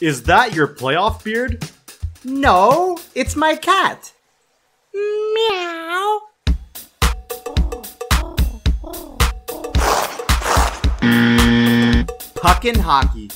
Is that your playoff beard? No, it's my cat. Meow. Mm. Puckin' hockey.